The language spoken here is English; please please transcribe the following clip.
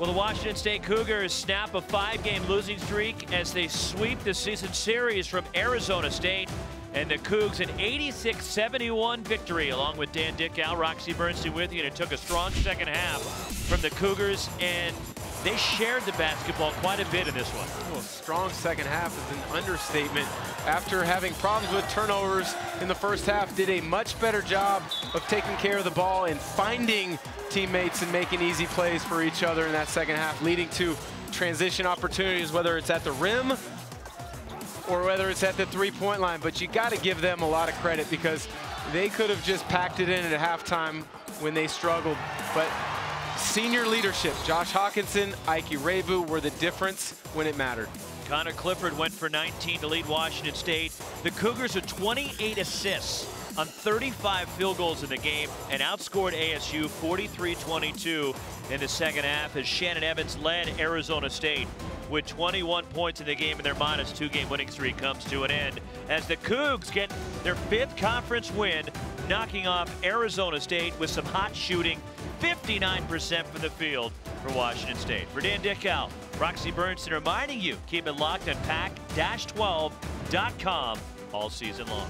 Well, the Washington State Cougars snap a five-game losing streak as they sweep the season series from Arizona State. And the Cougs an 86-71 victory, along with Dan Dickau, Roxy Bernstein with you. And it took a strong second half from the Cougars, and they shared the basketball quite a bit in this one. Well, strong second half is an understatement. After having problems with turnovers in the first half, did a much better job of taking care of the ball and finding teammates and making easy plays for each other in that second half, leading to transition opportunities, whether it's at the rim or whether it's at the three-point line. But you got to give them a lot of credit because they could have just packed it in at halftime when they struggled. But senior leadership, Josh Hawkinson, Ike Iroegbu were the difference when it mattered. Conor Clifford went for 19 to lead Washington State. The Cougars with 28 assists on 35 field goals in the game and outscored ASU 43-22 in the second half as Shannon Evans led Arizona State with 21 points in the game and their minus two game winning streak comes to an end as the Cougs get their fifth conference win knocking off Arizona State with some hot shooting 59% from the field for Washington State. For Dan Dickau, Roxy Bernstein reminding you keep it locked on pac-12.com all season long.